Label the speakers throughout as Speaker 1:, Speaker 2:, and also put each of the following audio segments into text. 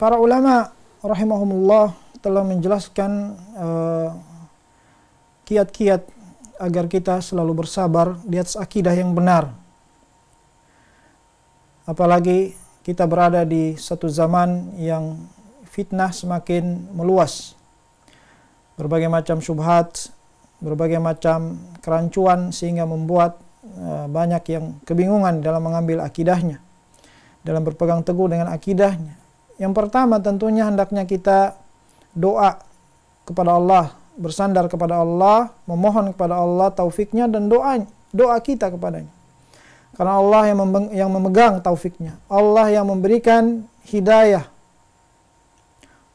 Speaker 1: para ulama rahimahumullah telah menjelaskan uh, kiat-kiat agar kita selalu bersabar di atas akidah yang benar. Apalagi kita berada di satu zaman yang fitnah semakin meluas. Berbagai macam syubhat, berbagai macam kerancuan sehingga membuat uh, banyak yang kebingungan dalam mengambil akidahnya, dalam berpegang teguh dengan akidahnya. Yang pertama tentunya hendaknya kita doa kepada Allah, bersandar kepada Allah, memohon kepada Allah taufiknya dan doa doa kita kepadanya. Karena Allah yang, yang memegang taufiknya, Allah yang memberikan hidayah,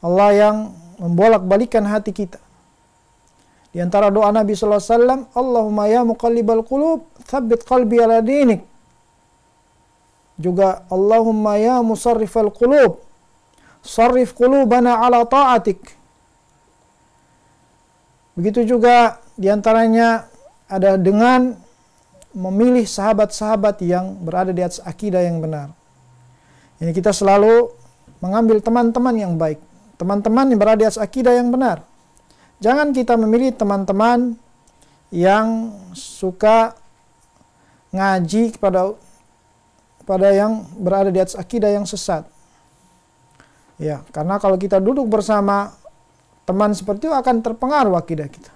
Speaker 1: Allah yang membolak-balikan hati kita. Di antara doa Nabi sallallahu alaihi wasallam, Allahumma ya muqallibal qulub, tsabbit qalbi ala dinik. Juga Allahumma ya musarrifal qulub, sarrif qulubana ala ta'atik. Begitu juga di antaranya ada dengan memilih sahabat-sahabat yang berada di atas akidah yang benar. Ini kita selalu mengambil teman-teman yang baik, teman-teman yang berada di atas akidah yang benar. Jangan kita memilih teman-teman yang suka ngaji kepada pada yang berada di atas akidah yang sesat. Ya, karena kalau kita duduk bersama teman seperti itu akan terpengaruh akidah kita.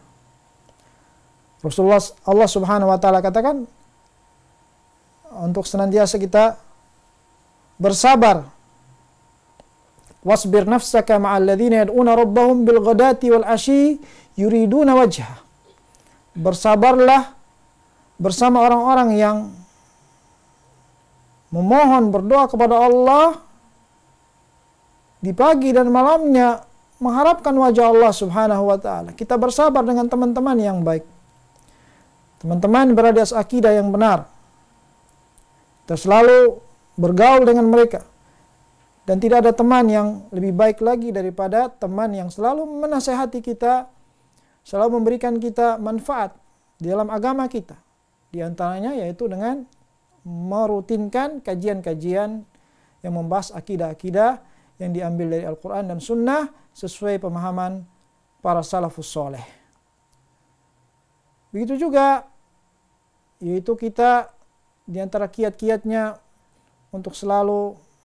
Speaker 1: Rasulullah Allah Subhanahu wa taala katakan untuk senantiasa kita bersabar wasbir nafsaka ma'al ladzina yad'una rabbahum bil ghadati wal ashi yuriduna wajha bersabarlah bersama orang-orang yang memohon berdoa kepada Allah di pagi dan malamnya mengharapkan wajah Allah Subhanahu wa taala. Kita bersabar dengan teman-teman yang baik. Teman-teman berada di akidah yang benar. Kita selalu bergaul dengan mereka. Dan tidak ada teman yang lebih baik lagi daripada teman yang selalu menasehati kita, selalu memberikan kita manfaat di dalam agama kita. Di antaranya yaitu dengan merutinkan kajian-kajian yang membahas akidah-akidah yang diambil dari Al-Quran dan Sunnah sesuai pemahaman para salafus soleh. Begitu juga yaitu kita di antara kiat-kiatnya untuk selalu